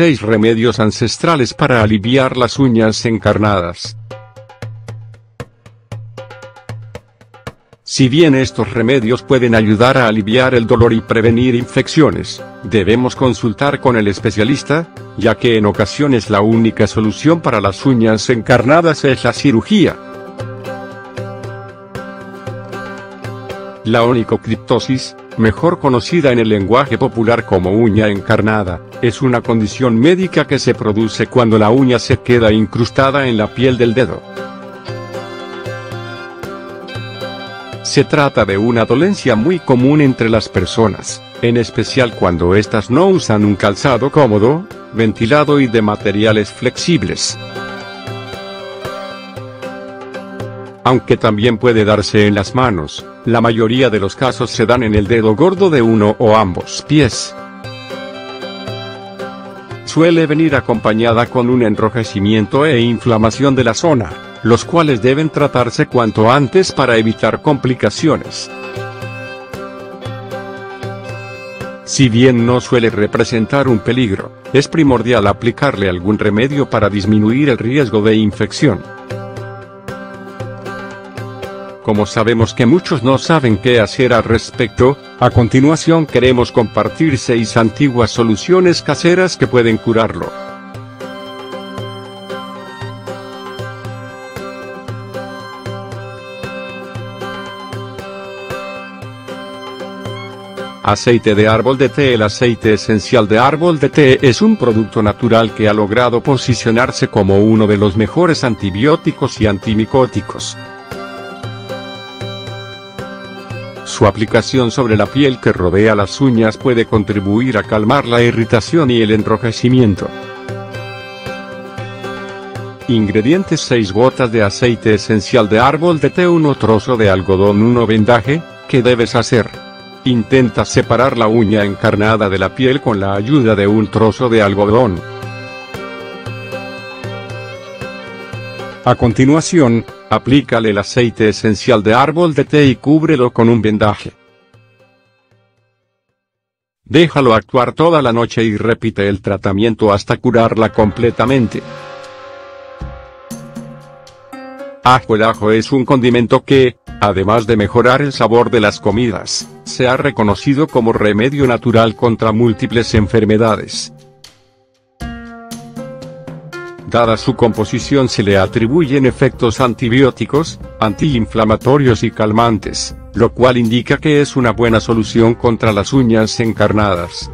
6 remedios ancestrales para aliviar las uñas encarnadas. Si bien estos remedios pueden ayudar a aliviar el dolor y prevenir infecciones, debemos consultar con el especialista, ya que en ocasiones la única solución para las uñas encarnadas es la cirugía. La onicocriptosis, mejor conocida en el lenguaje popular como uña encarnada, es una condición médica que se produce cuando la uña se queda incrustada en la piel del dedo. Se trata de una dolencia muy común entre las personas, en especial cuando éstas no usan un calzado cómodo, ventilado y de materiales flexibles. Aunque también puede darse en las manos, la mayoría de los casos se dan en el dedo gordo de uno o ambos pies. Suele venir acompañada con un enrojecimiento e inflamación de la zona los cuales deben tratarse cuanto antes para evitar complicaciones. Si bien no suele representar un peligro, es primordial aplicarle algún remedio para disminuir el riesgo de infección. Como sabemos que muchos no saben qué hacer al respecto, a continuación queremos compartir seis antiguas soluciones caseras que pueden curarlo. Aceite de árbol de té El aceite esencial de árbol de té es un producto natural que ha logrado posicionarse como uno de los mejores antibióticos y antimicóticos. Su aplicación sobre la piel que rodea las uñas puede contribuir a calmar la irritación y el enrojecimiento. Ingredientes 6 gotas de aceite esencial de árbol de té 1 trozo de algodón 1 vendaje, ¿qué debes hacer? Intenta separar la uña encarnada de la piel con la ayuda de un trozo de algodón. A continuación, aplícale el aceite esencial de árbol de té y cúbrelo con un vendaje. Déjalo actuar toda la noche y repite el tratamiento hasta curarla completamente. Ajo El ajo es un condimento que, además de mejorar el sabor de las comidas, se ha reconocido como remedio natural contra múltiples enfermedades. Dada su composición se le atribuyen efectos antibióticos, antiinflamatorios y calmantes, lo cual indica que es una buena solución contra las uñas encarnadas.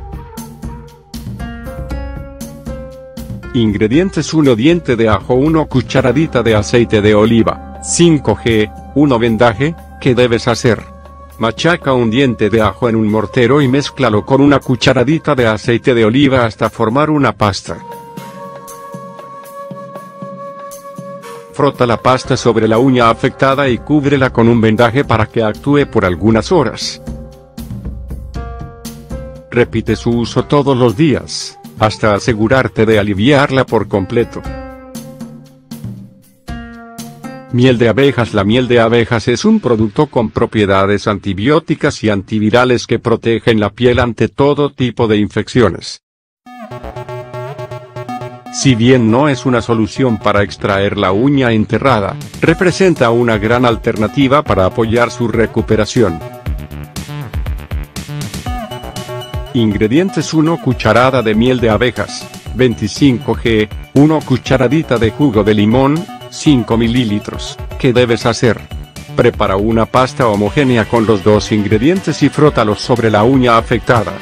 Ingredientes 1 diente de ajo 1 cucharadita de aceite de oliva, 5g, 1 vendaje, ¿qué debes hacer? Machaca un diente de ajo en un mortero y mézclalo con una cucharadita de aceite de oliva hasta formar una pasta. Frota la pasta sobre la uña afectada y cúbrela con un vendaje para que actúe por algunas horas. Repite su uso todos los días hasta asegurarte de aliviarla por completo. Miel de abejas La miel de abejas es un producto con propiedades antibióticas y antivirales que protegen la piel ante todo tipo de infecciones. Si bien no es una solución para extraer la uña enterrada, representa una gran alternativa para apoyar su recuperación. Ingredientes 1 cucharada de miel de abejas, 25 g, 1 cucharadita de jugo de limón, 5 mililitros. ¿Qué debes hacer? Prepara una pasta homogénea con los dos ingredientes y frótalos sobre la uña afectada.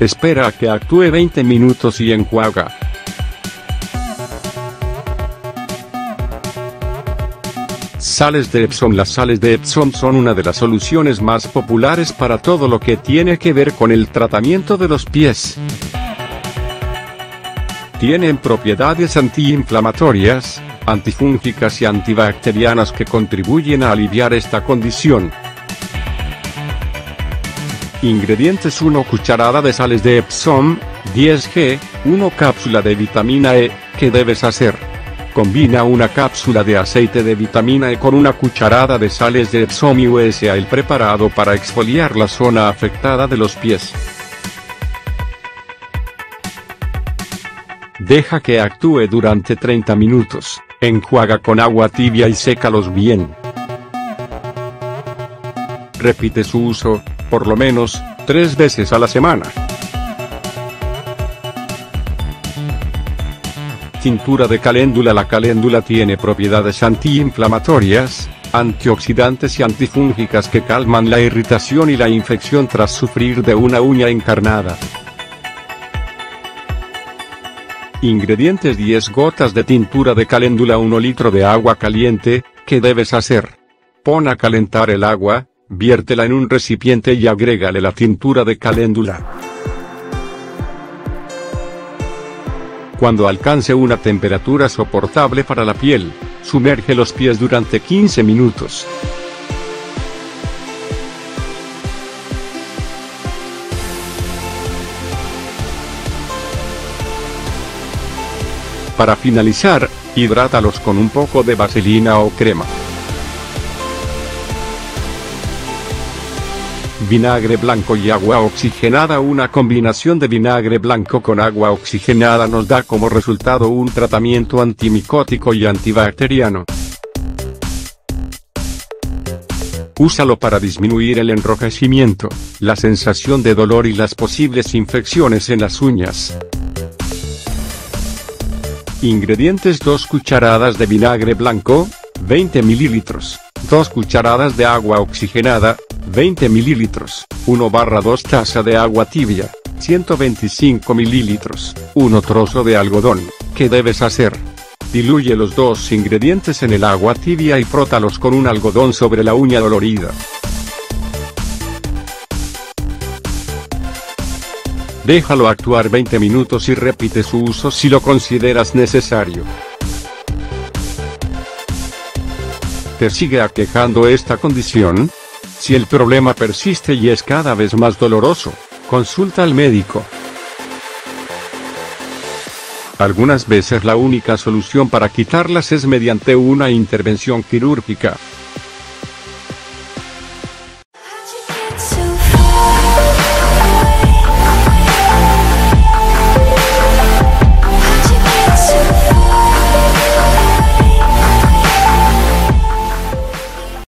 Espera a que actúe 20 minutos y enjuaga. Sales de Epsom Las sales de Epsom son una de las soluciones más populares para todo lo que tiene que ver con el tratamiento de los pies. Tienen propiedades antiinflamatorias, antifúngicas y antibacterianas que contribuyen a aliviar esta condición. Ingredientes 1 cucharada de sales de Epsom, 10 g, 1 cápsula de vitamina E, ¿qué debes hacer? Combina una cápsula de aceite de vitamina E con una cucharada de sales de Epsom y USA el preparado para exfoliar la zona afectada de los pies. Deja que actúe durante 30 minutos, enjuaga con agua tibia y sécalos bien. Repite su uso, por lo menos, tres veces a la semana. Tintura de caléndula La caléndula tiene propiedades antiinflamatorias, antioxidantes y antifúngicas que calman la irritación y la infección tras sufrir de una uña encarnada. Ingredientes 10 gotas de tintura de caléndula 1 litro de agua caliente, ¿qué debes hacer? Pon a calentar el agua, viértela en un recipiente y agrégale la tintura de caléndula. Cuando alcance una temperatura soportable para la piel, sumerge los pies durante 15 minutos. Para finalizar, hidrátalos con un poco de vaselina o crema. Vinagre blanco y agua oxigenada Una combinación de vinagre blanco con agua oxigenada nos da como resultado un tratamiento antimicótico y antibacteriano. Úsalo para disminuir el enrojecimiento, la sensación de dolor y las posibles infecciones en las uñas. Ingredientes 2 cucharadas de vinagre blanco, 20 mililitros, 2 cucharadas de agua oxigenada, 20 mililitros, 1 barra 2 taza de agua tibia, 125 mililitros, 1 trozo de algodón. ¿Qué debes hacer? Diluye los dos ingredientes en el agua tibia y frótalos con un algodón sobre la uña dolorida. Déjalo actuar 20 minutos y repite su uso si lo consideras necesario. ¿Te sigue aquejando esta condición? Si el problema persiste y es cada vez más doloroso, consulta al médico. Algunas veces la única solución para quitarlas es mediante una intervención quirúrgica.